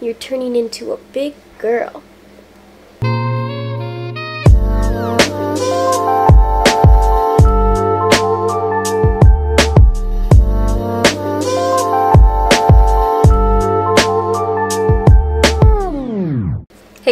You're turning into a big girl.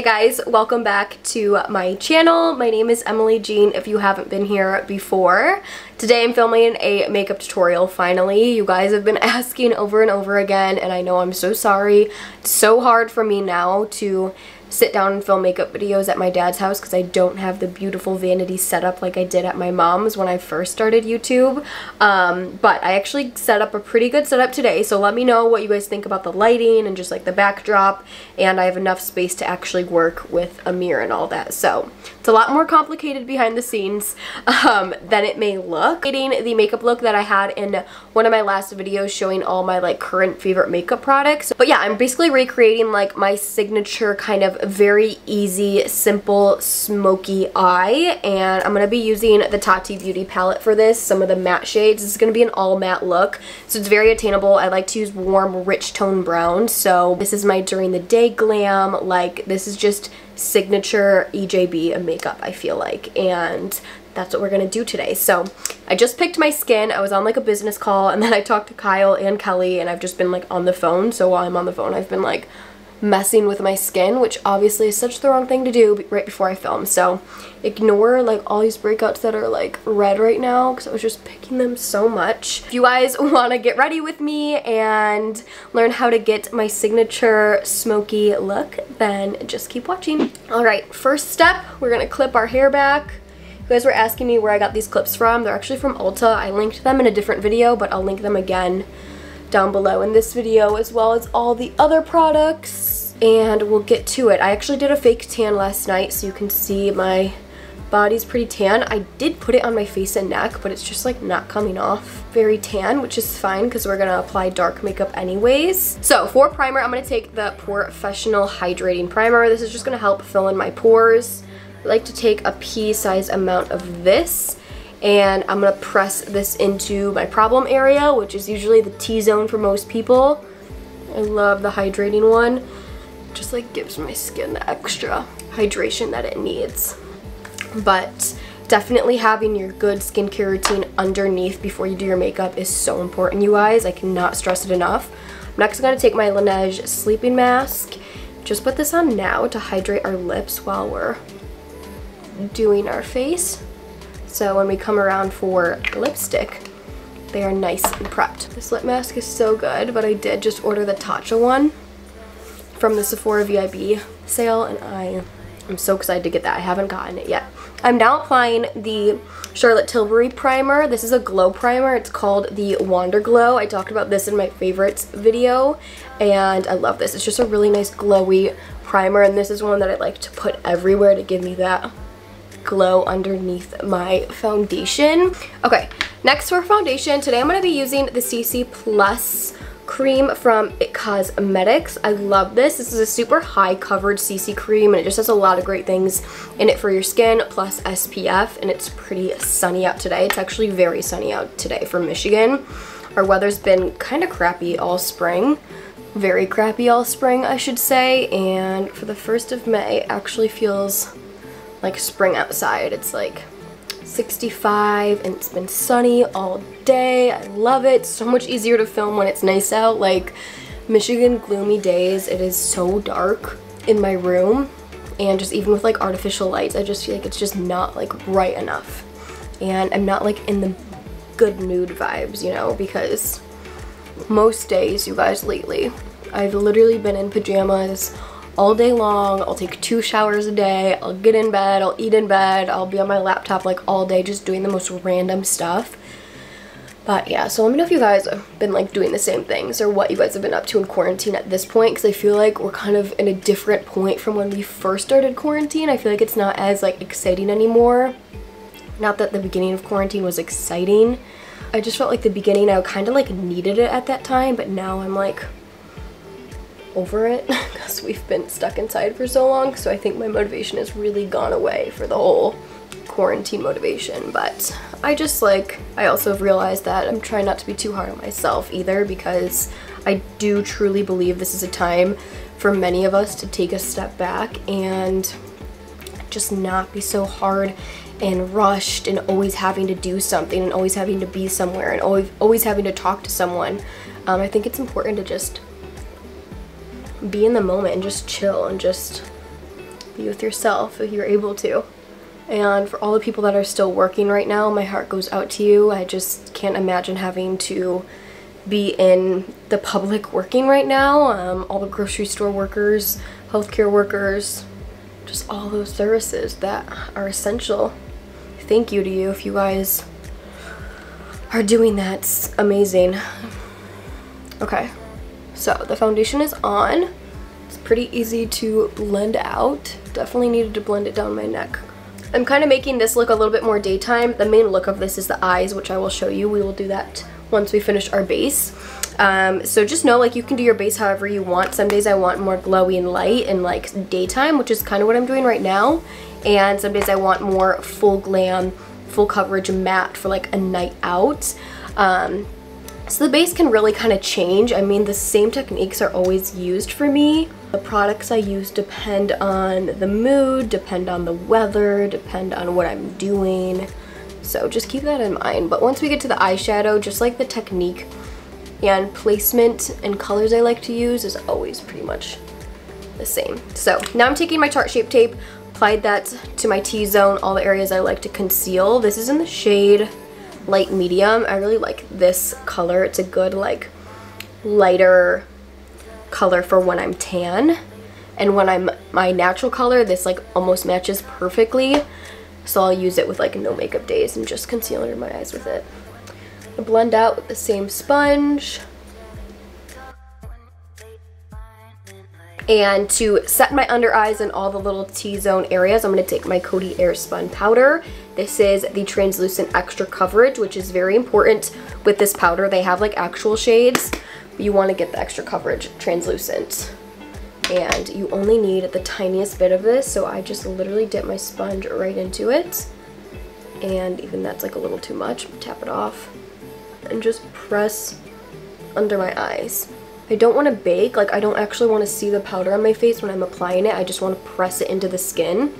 Guys, welcome back to my channel. My name is Emily Jean if you haven't been here before. Today I'm filming a makeup tutorial finally. You guys have been asking over and over again and I know I'm so sorry. It's so hard for me now to sit down and film makeup videos at my dad's house because I don't have the beautiful vanity setup like I did at my mom's when I first started YouTube. Um, but I actually set up a pretty good setup today, so let me know what you guys think about the lighting and just like the backdrop, and I have enough space to actually work with a mirror and all that. So it's a lot more complicated behind the scenes um, than it may look. Getting the makeup look that I had in one of my last videos showing all my like current favorite makeup products. But yeah, I'm basically recreating like my signature kind of very easy, simple, smoky eye. And I'm going to be using the Tati Beauty palette for this, some of the matte shades. This is going to be an all matte look. So it's very attainable. I like to use warm, rich tone brown. So this is my during the day glam. Like this is just signature EJB makeup, I feel like. And that's what we're gonna do today. So I just picked my skin. I was on like a business call and then I talked to Kyle and Kelly and I've just been like on the phone. So while I'm on the phone, I've been like messing with my skin, which obviously is such the wrong thing to do right before I film. So ignore like all these breakouts that are like red right now because I was just picking them so much. If you guys want to get ready with me and learn how to get my signature smoky look, then just keep watching. Alright, first step, we're going to clip our hair back. You guys were asking me where I got these clips from. They're actually from Ulta. I linked them in a different video, but I'll link them again down below in this video as well as all the other products and we'll get to it. I actually did a fake tan last night so you can see my body's pretty tan. I did put it on my face and neck but it's just like not coming off very tan which is fine because we're to apply dark makeup anyways. So for primer I'm to take the Professional Hydrating Primer. This is just to help fill in my pores. I like to take a pea size amount of this and I'm to press this into my problem area, which is usually the T-zone for most people. I love the hydrating one. Just like gives my skin the extra hydration that it needs. But definitely having your good skincare routine underneath before you do your makeup is so important, you guys. I cannot stress it enough. I'm next to take my Laneige sleeping mask. Just put this on now to hydrate our lips while we're doing our face. So when we come around for lipstick, they are nice and prepped. This lip mask is so good, but I did just order the Tatcha one from the Sephora VIB sale, and I am so excited to get that. I haven't gotten it yet. I'm now applying the Charlotte Tilbury primer. This is a glow primer. It's called the Wonderglow. I talked about this in my favorites video, and I love this. It's just a really nice glowy primer, and this is one that I like to put everywhere to give me that glow underneath my foundation. Okay, next for foundation, today I'm going to be using the CC Plus cream from It Cosmetics. I love this. This is a super high coverage CC cream and it just has a lot of great things in it for your skin plus SPF and it's pretty sunny out today. It's actually very sunny out today for Michigan. Our weather's been kind of crappy all spring. Very crappy all spring, I should say. And for the 1st of May, actually feels like spring outside. It's like 65 and it's been sunny all day. I love it. So much easier to film when it's nice out. Like Michigan gloomy days, it is so dark in my room and just even with like artificial lights, I just feel like it's just not like right enough. And I'm not like in the good mood vibes, you know, because most days, you guys, lately, I've literally been in pajamas all day long. I'll take two showers a day. I'll get in bed. I'll eat in bed. I'll be on my laptop like all day just doing the most random stuff. But yeah, so let me know if you guys have been like doing the same things or what you guys have been up to in quarantine at this point because I feel like we're kind of in a different point from when we first started quarantine. I feel like it's not as like exciting anymore. Not that the beginning of quarantine was exciting. I just felt like the beginning I kind of like needed it at that time, but now I'm like, over it because we've been stuck inside for so long. So I think my motivation has really gone away for the whole quarantine motivation. But I just like, I also have realized that I'm trying not to be too hard on myself either because I do truly believe this is a time for many of us to take a step back and just not be so hard and rushed and always having to do something and always having to be somewhere and always, always having to talk to someone. Um, I think it's important to just be in the moment and just chill and just be with yourself if you're able to. And for all the people that are still working right now, my heart goes out to you. I just can't imagine having to be in the public working right now. Um, all the grocery store workers, healthcare workers, just all those services that are essential. Thank you to you if you guys are doing that. It's amazing. Okay, so the foundation is on. It's pretty easy to blend out. Definitely needed to blend it down my neck. I'm kind of making this look a little bit more daytime. The main look of this is the eyes, which I will show you. We will do that once we finish our base. Um, so just know like you can do your base however you want. Some days I want more glowy and light and like daytime, which is kind of what I'm doing right now. And some days I want more full glam, full coverage matte for like a night out. Um, so the base can really kind of change. I mean, the same techniques are always used for me. The products I use depend on the mood, depend on the weather, depend on what I'm doing. So just keep that in mind. But once we get to the eyeshadow, just like the technique and placement and colors I like to use is always pretty much the same. So now I'm taking my Tarte Shape Tape, applied that to my T-zone, all the areas I like to conceal. This is in the shade light medium. I really like this color. It's a good like lighter color for when I'm tan. And when I'm my natural color, this like almost matches perfectly. So I'll use it with like no makeup days and just conceal under my eyes with it. I blend out with the same sponge. And to set my under eyes and all the little T-zone areas, I'm going to take my Coty Airspun powder. This is the translucent extra coverage, which is very important with this powder. They have like actual shades. But you want to get the extra coverage translucent. And you only need the tiniest bit of this, so I just literally dip my sponge right into it. And even that's like a little too much, tap it off. And just press under my eyes. I don't want to bake, like I don't actually want to see the powder on my face when I'm applying it. I just want to press it into the skin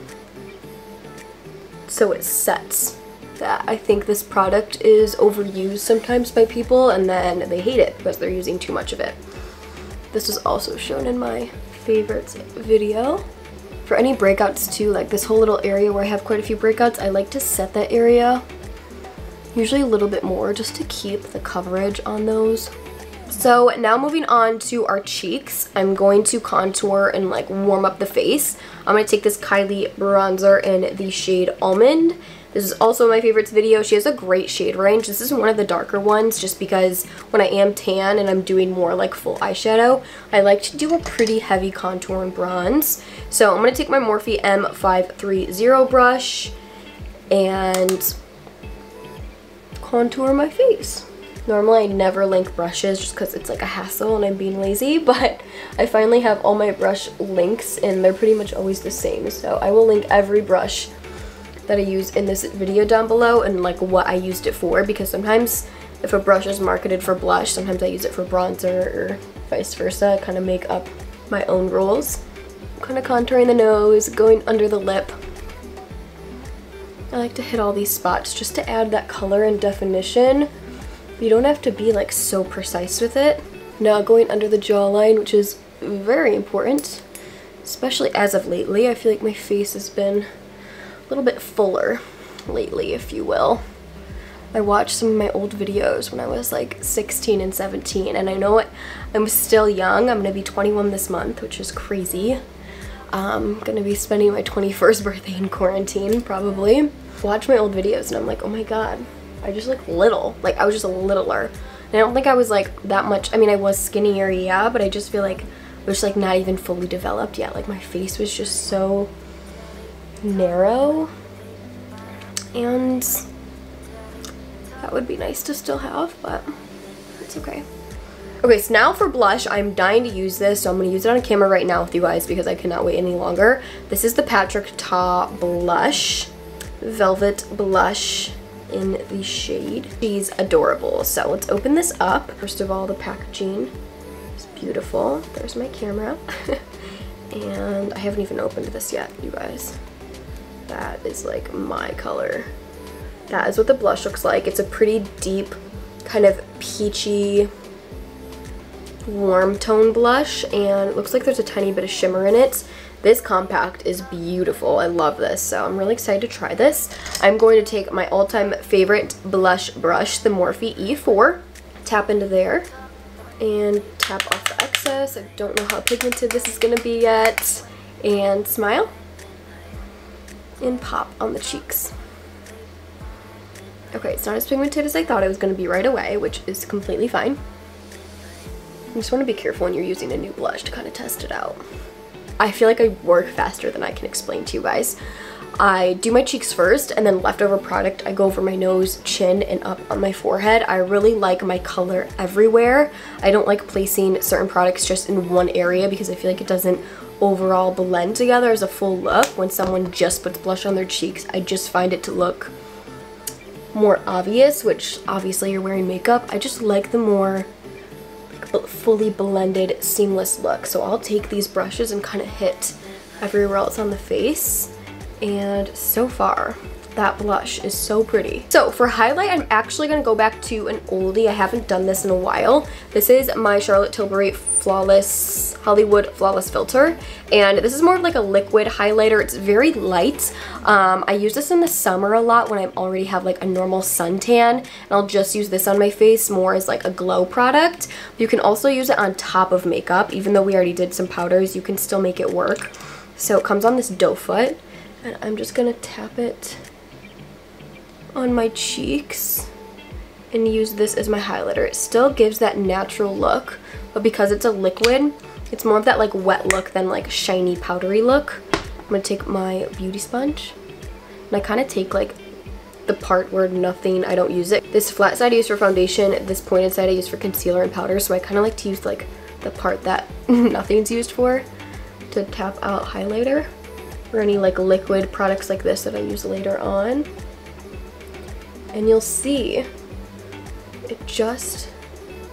so it sets. That I think this product is overused sometimes by people and then they hate it because they're using too much of it. This is also shown in my favorites video. For any breakouts too, like this whole little area where I have quite a few breakouts, I like to set that area usually a little bit more just to keep the coverage on those. So now moving on to our cheeks, I'm going to contour and like warm up the face. I'm going to take this Kylie bronzer in the shade Almond. This is also my favorites video. She has a great shade range. This is one of the darker ones just because when I am tan and I'm doing more like full eyeshadow, I like to do a pretty heavy contour and bronze. So I'm going to take my Morphe M530 brush and contour my face. Normally I never link brushes just because it's like a hassle and I'm being lazy, but I finally have all my brush links and they're pretty much always the same. So I will link every brush that I use in this video down below and like what I used it for because sometimes if a brush is marketed for blush, sometimes I use it for bronzer or vice versa, kind of make up my own rules. Kind of contouring the nose, going under the lip. I like to hit all these spots just to add that color and definition you don't have to be like so precise with it. Now going under the jawline, which is very important, especially as of lately. I feel like my face has been a little bit fuller lately, if you will. I watched some of my old videos when I was like 16 and 17 and I know I'm still young. I'm to be 21 this month, which is crazy. Um, I'm going to be spending my 21st birthday in quarantine, probably. Watch my old videos and I'm like, oh my god, I just look little. Like I was just a littler. And I don't think I was like that much. I mean, I was skinnier, yeah, but I just feel like I was like not even fully developed yet. Like my face was just so narrow. And that would be nice to still have, but it's okay. Okay, so now for blush, I'm dying to use this, so I'm going to use it on camera right now with you guys because I cannot wait any longer. This is the Patrick Ta Blush, Velvet Blush in the shade. She's adorable. So let's open this up. First of all, the packaging is beautiful. There's my camera. And I haven't even opened this yet, you guys. That is like my color. That is what the blush looks like. It's a pretty deep, kind of peachy, warm tone blush. And it looks like there's a tiny bit of shimmer in it. This compact is beautiful. I love this, so I'm really excited to try this. I'm going to take my all-time favorite blush brush, the Morphe E4, tap into there, and tap off the excess. I don't know how pigmented this is going to be yet. And smile. And pop on the cheeks. Okay, it's not as pigmented as I thought it was going to be right away, which is completely fine. You just want to be careful when you're using a new blush to kind of test it out. I feel like I work faster than I can explain to you guys. I do my cheeks first and then leftover product I go over my nose, chin, and up on my forehead. I really like my color everywhere. I don't like placing certain products just in one area because I feel like it doesn't overall blend together as a full look. When someone just puts blush on their cheeks, I just find it to look more obvious, which obviously you're wearing makeup. I just like the more fully blended, seamless look. So I'll take these brushes and kind of hit everywhere else on the face and so far that blush is so pretty. So for highlight, I'm actually going to go back to an oldie. I haven't done this in a while. This is my Charlotte Tilbury Flawless Hollywood Flawless Filter. And this is more of like a liquid highlighter. It's very light. Um, I use this in the summer a lot when I already have like a normal suntan. And I'll just use this on my face more as like a glow product. You can also use it on top of makeup. Even though we already did some powders, you can still make it work. So it comes on this doe foot and I'm just gonna tap it on my cheeks and use this as my highlighter. It still gives that natural look, but because it's a liquid, it's more of that like wet look than like shiny powdery look. I'm gonna take my beauty sponge and I kind of take like the part where nothing, I don't use it. This flat side I use for foundation, this pointed side I use for concealer and powder, so I kind of like to use like the part that nothing's used for to tap out highlighter or any like liquid products like this that I use later on. And you'll see it just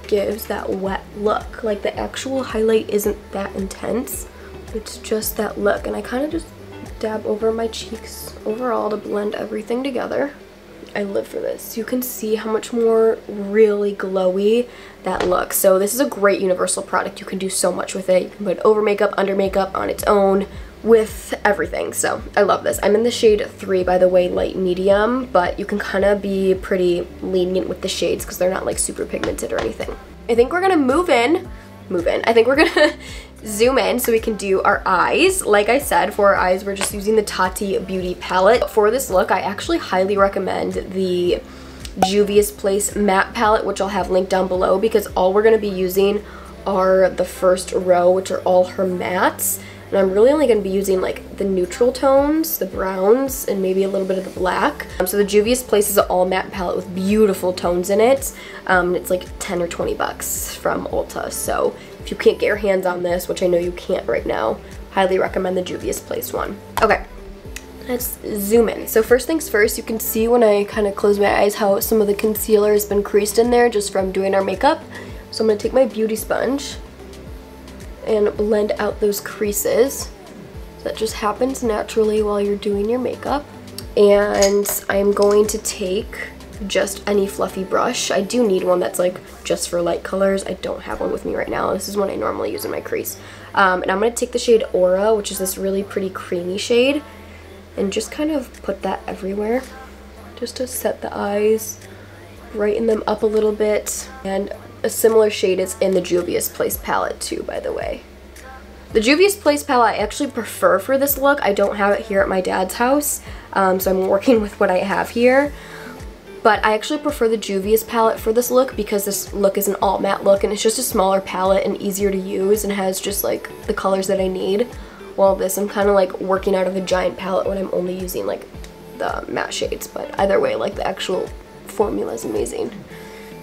gives that wet look. Like the actual highlight isn't that intense. It's just that look. And I kind of just dab over my cheeks overall to blend everything together. I live for this. You can see how much more really glowy that looks. So this is a great universal product. You can do so much with it. You can put over makeup, under makeup, on its own, with everything. So I love this. I'm in the shade 3, by the way, light medium, but you can kind of be pretty lenient with the shades because they're not like super pigmented or anything. I think we're going to move in. Move in. I think we're going to zoom in so we can do our eyes. Like I said, for our eyes, we're just using the Tati Beauty palette. For this look, I actually highly recommend the Juvia's Place matte palette, which I'll have linked down below because all we're going to be using are the first row, which are all her mattes. And I'm really only going to be using like the neutral tones, the browns, and maybe a little bit of the black. Um, so the Juvia's Place is an all matte palette with beautiful tones in it. Um, it's like 10 or 20 bucks from Ulta. So if you can't get your hands on this, which I know you can't right now, highly recommend the Juvia's Place one. Okay, let's zoom in. So first things first, you can see when I kind of close my eyes how some of the concealer has been creased in there just from doing our makeup. So I'm going to take my beauty sponge and blend out those creases. That just happens naturally while you're doing your makeup. And I'm going to take just any fluffy brush. I do need one that's like just for light colors. I don't have one with me right now. This is one I normally use in my crease. Um, and I'm going to take the shade Aura, which is this really pretty creamy shade, and just kind of put that everywhere just to set the eyes, brighten them up a little bit. And a similar shade is in the Juvia's Place palette too, by the way. The Juvia's Place palette I actually prefer for this look. I don't have it here at my dad's house, um, so I'm working with what I have here. But I actually prefer the Juvia's palette for this look because this look is an all matte look and it's just a smaller palette and easier to use and has just like the colors that I need. While this, I'm kind of like working out of a giant palette when I'm only using like the matte shades. But either way, like the actual formula is amazing.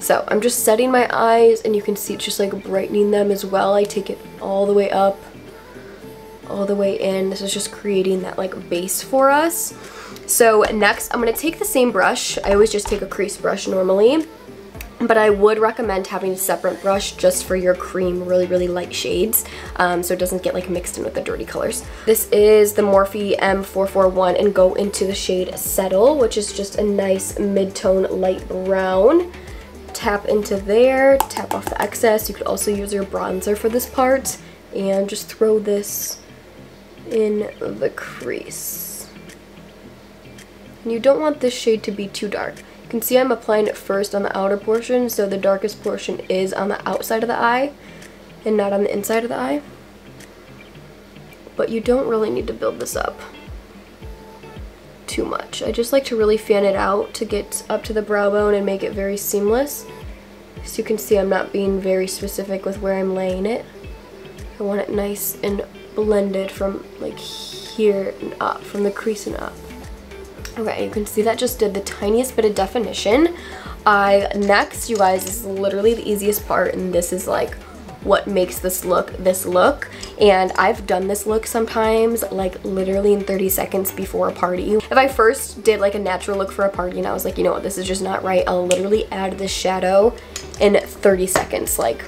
So I'm just setting my eyes and you can see it's just like brightening them as well. I take it all the way up, all the way in. This is just creating that like base for us. So next, I'm going to take the same brush. I always just take a crease brush normally. but I would recommend having a separate brush just for your cream really really light shades um, so it doesn't get like mixed in with the dirty colors. This is the Morphe M441 and go into the shade Settle which is just a nice mid-tone light brown. Tap into there, tap off the excess. You could also use your bronzer for this part and just throw this in the crease. And you don't want this shade to be too dark. You can see I'm applying it first on the outer portion, so the darkest portion is on the outside of the eye and not on the inside of the eye. But you don't really need to build this up too much. I just like to really fan it out to get up to the brow bone and make it very seamless. So you can see I'm not being very specific with where I'm laying it. I want it nice and blended from like here and up, from the crease and up. Okay, you can see that just did the tiniest bit of definition. I Next, you guys, is literally the easiest part, and this is like what makes this look this look and I've done this look sometimes like literally in 30 seconds before a party. If I first did like a natural look for a party and I was like you know what this is just not right I'll literally add this shadow in 30 seconds like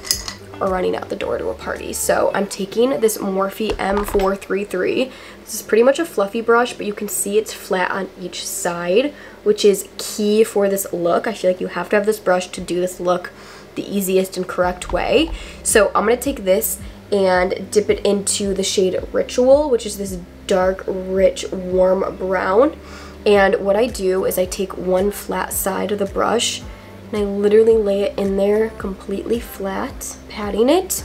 running out the door to a party. So I'm taking this Morphe M433. This is pretty much a fluffy brush, but you can see it's flat on each side, which is key for this look. I feel like you have to have this brush to do this look the easiest and correct way. So I'm going to take this and dip it into the shade Ritual, which is this dark, rich, warm brown. And what I do is I take one flat side of the brush and I literally lay it in there completely flat, patting it.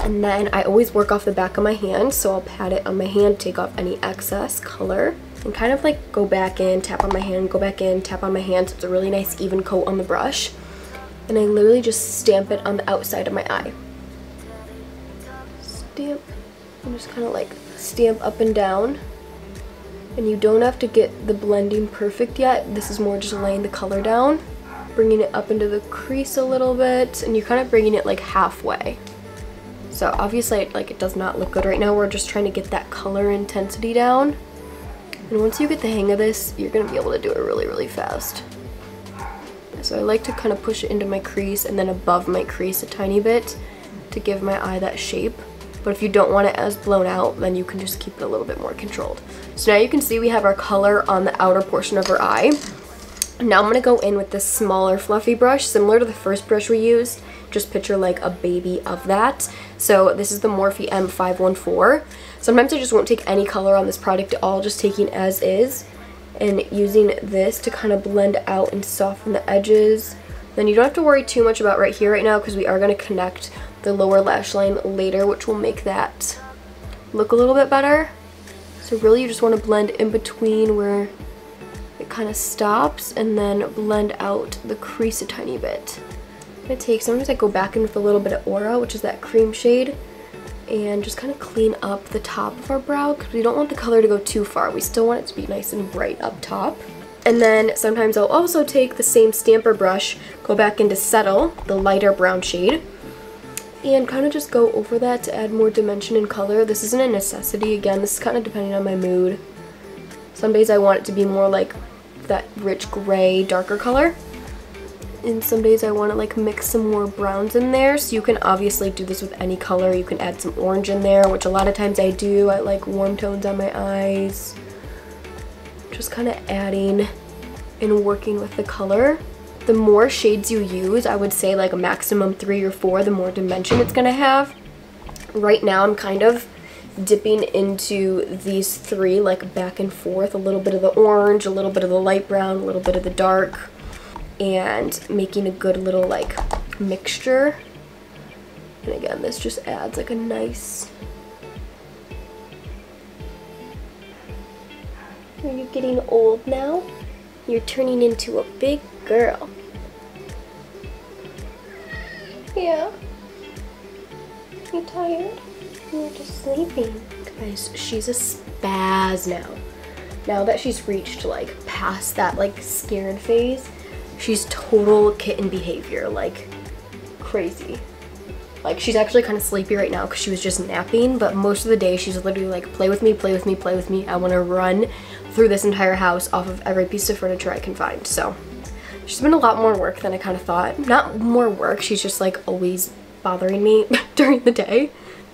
And then I always work off the back of my hand, so I'll pat it on my hand, take off any excess color, and kind of like go back in, tap on my hand, go back in, tap on my hand, so it's a really nice even coat on the brush. And I literally just stamp it on the outside of my eye. Stamp, and just kind of like stamp up and down. And you don't have to get the blending perfect yet, this is more just laying the color down bringing it up into the crease a little bit, and you're kind of bringing it like halfway. So obviously like it does not look good right now. We're just trying to get that color intensity down. And once you get the hang of this, you're going to be able to do it really, really fast. So I like to kind of push it into my crease and then above my crease a tiny bit to give my eye that shape. But if you don't want it as blown out, then you can just keep it a little bit more controlled. So now you can see we have our color on the outer portion of our eye. Now I'm going to go in with this smaller fluffy brush, similar to the first brush we used. Just picture like a baby of that. So this is the Morphe M514. Sometimes I just won't take any color on this product at all, just taking as is. And using this to kind of blend out and soften the edges. Then you don't have to worry too much about right here right now because we are going to connect the lower lash line later, which will make that look a little bit better. So really you just want to blend in between where it kind of stops and then blend out the crease a tiny bit. I'm going to take, sometimes I go back in with a little bit of Aura, which is that cream shade, and just kind of clean up the top of our brow because we don't want the color to go too far. We still want it to be nice and bright up top. And then sometimes I'll also take the same stamper brush, go back into Settle, the lighter brown shade, and kind of just go over that to add more dimension and color. This isn't a necessity. Again, this is kind of depending on my mood. Some days I want it to be more like that rich gray, darker color. And some days I want to like mix some more browns in there. So you can obviously do this with any color. You can add some orange in there, which a lot of times I do. I like warm tones on my eyes. Just kind of adding and working with the color. The more shades you use, I would say like a maximum three or four, the more dimension it's going to have. Right now I'm kind of dipping into these three like back and forth a little bit of the orange a little bit of the light brown a little bit of the dark and making a good little like mixture and again this just adds like a nice are you getting old now you're turning into a big girl yeah you tired you're just sleeping. Guys, she's a spaz now. Now that she's reached like past that like scared phase, she's total kitten behavior, like crazy. Like she's actually kind of sleepy right now because she was just napping, but most of the day she's literally like, play with me, play with me, play with me. I want to run through this entire house off of every piece of furniture I can find. So She's been a lot more work than I kind of thought. Not more work, she's just like always bothering me during the day.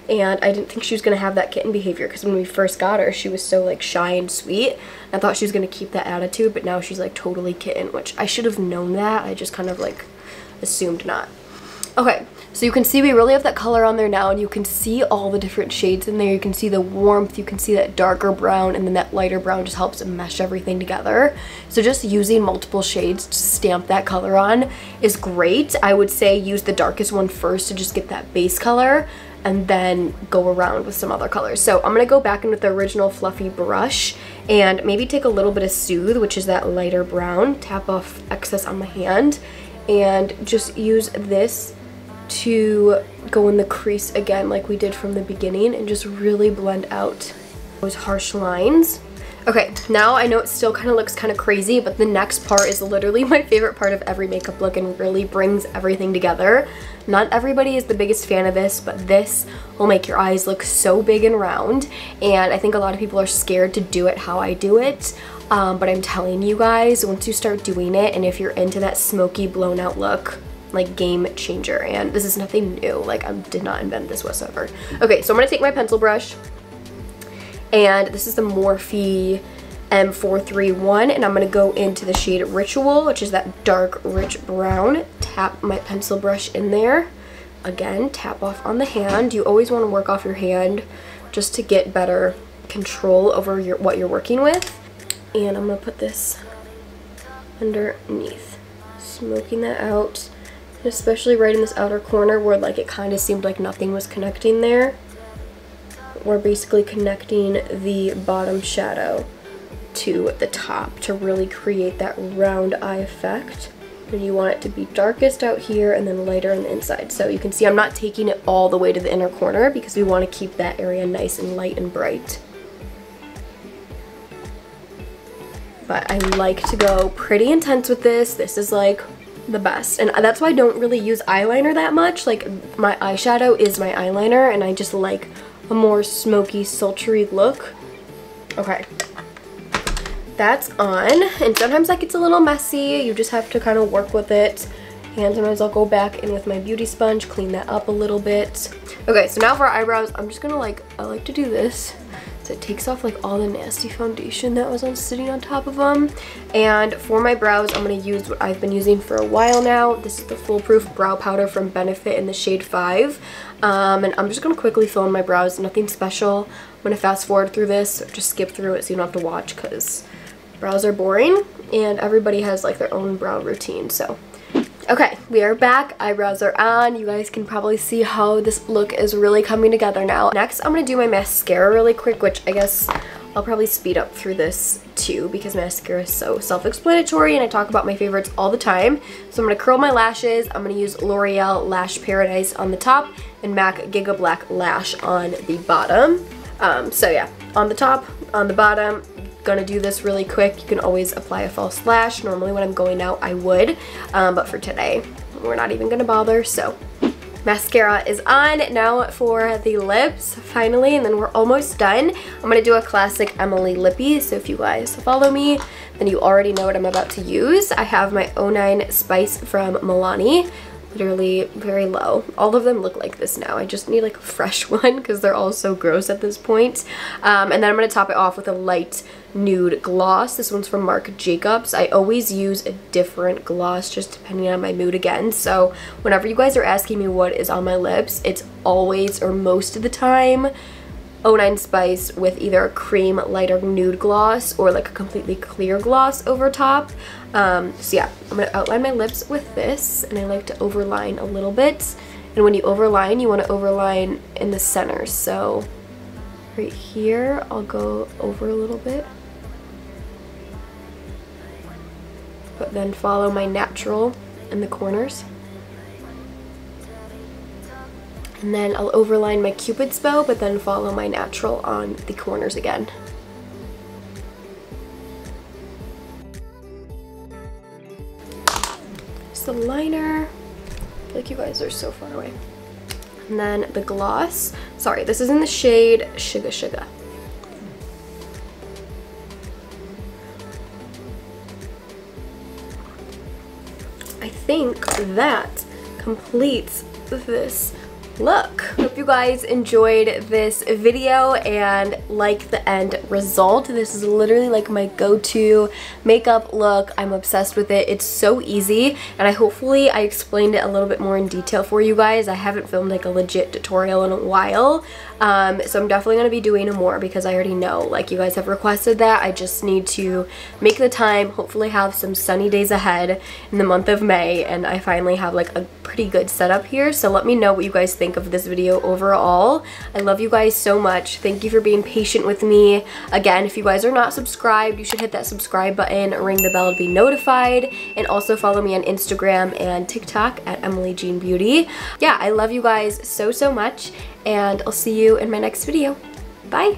And I didn't think she was going to have that kitten behavior because when we first got her, she was so like shy and sweet. I thought she was going to keep that attitude, but now she's like totally kitten, which I should have known that. I just kind of like assumed not. Okay, so you can see we really have that color on there now and you can see all the different shades in there. You can see the warmth, you can see that darker brown and then that lighter brown just helps mesh everything together. So just using multiple shades to stamp that color on is great. I would say use the darkest one first to just get that base color and then go around with some other colors. So I'm to go back in with the original fluffy brush and maybe take a little bit of Soothe, which is that lighter brown, tap off excess on my hand, and just use this to go in the crease again like we did from the beginning and just really blend out those harsh lines. Okay, now I know it still kind of looks kind of crazy, but the next part is literally my favorite part of every makeup look and really brings everything together. Not everybody is the biggest fan of this, but this will make your eyes look so big and round, and I think a lot of people are scared to do it how I do it. Um, but I'm telling you guys, once you start doing it, and if you're into that smoky, blown out look, like game changer and this is nothing new. Like I did not invent this whatsoever. Okay so I'm gonna take my pencil brush and this is the Morphe M431 and I'm gonna go into the shade Ritual which is that dark rich brown. Tap my pencil brush in there. Again tap off on the hand. You always want to work off your hand just to get better control over your what you're working with. And I'm gonna put this underneath. Smoking that out especially right in this outer corner where like it kind of seemed like nothing was connecting there. We're basically connecting the bottom shadow to the top to really create that round eye effect. And you want it to be darkest out here and then lighter on the inside. So you can see I'm not taking it all the way to the inner corner because we want to keep that area nice and light and bright. But I like to go pretty intense with this. This is like the best. And that's why I don't really use eyeliner that much. Like my eyeshadow is my eyeliner and I just like a more smoky, sultry look. Okay. That's on. And sometimes that gets a little messy. You just have to kind of work with it. And sometimes I'll go back in with my beauty sponge, clean that up a little bit. Okay, so now for eyebrows, I'm just gonna like, I like to do this. It takes off like all the nasty foundation that was on sitting on top of them. And for my brows, I'm going to use what I've been using for a while now. This is the Foolproof Brow Powder from Benefit in the shade 5. Um, and I'm just going to quickly fill in my brows, nothing special. I'm going to fast forward through this, just skip through it so you don't have to watch because brows are boring and everybody has like their own brow routine. So Okay, we are back. Eyebrows are on. You guys can probably see how this look is really coming together now. Next, I'm going to do my mascara really quick, which I guess I'll probably speed up through this too because mascara is so self-explanatory and I talk about my favorites all the time. So I'm going to curl my lashes. I'm going to use L'Oreal Lash Paradise on the top and MAC Giga Black Lash on the bottom. Um, so yeah, on the top, on the bottom, gonna do this really quick. You can always apply a false lash. Normally when I'm going out, I would, um, but for today, we're not even gonna bother, so mascara is on now for the lips finally and then we're almost done i'm gonna do a classic emily lippy so if you guys follow me then you already know what i'm about to use i have my 09 spice from milani literally very low. All of them look like this now. I just need like a fresh one because they're all so gross at this point. Um, and then I'm going to top it off with a light nude gloss. This one's from Marc Jacobs. I always use a different gloss just depending on my mood again. So whenever you guys are asking me what is on my lips, it's always or most of the time 09 Spice with either a cream lighter nude gloss or like a completely clear gloss over top. Um, so yeah, I'm going to outline my lips with this and I like to overline a little bit. And when you overline, you want to overline in the center. So right here, I'll go over a little bit. But then follow my natural in the corners. And then I'll overline my cupid's bow, but then follow my natural on the corners again. Just the liner. Like you guys are so far away. And then the gloss. Sorry, this is in the shade Sugar Sugar. I think that completes this look. Hope you guys enjoyed this video and like the end result. This is literally like my go-to makeup look. I'm obsessed with it. It's so easy and I hopefully I explained it a little bit more in detail for you guys. I haven't filmed like a legit tutorial in a while. Um, so I'm definitely going to be doing more because I already know like you guys have requested that. I just need to make the time, hopefully have some sunny days ahead in the month of May and I finally have like a pretty good setup here. So let me know what you guys think of this video overall. I love you guys so much. Thank you for being patient with me. Again, if you guys are not subscribed, you should hit that subscribe button, ring the bell to be notified, and also follow me on Instagram and TikTok at Emily Jean Beauty. Yeah, I love you guys so, so much and I'll see you in my next video. Bye!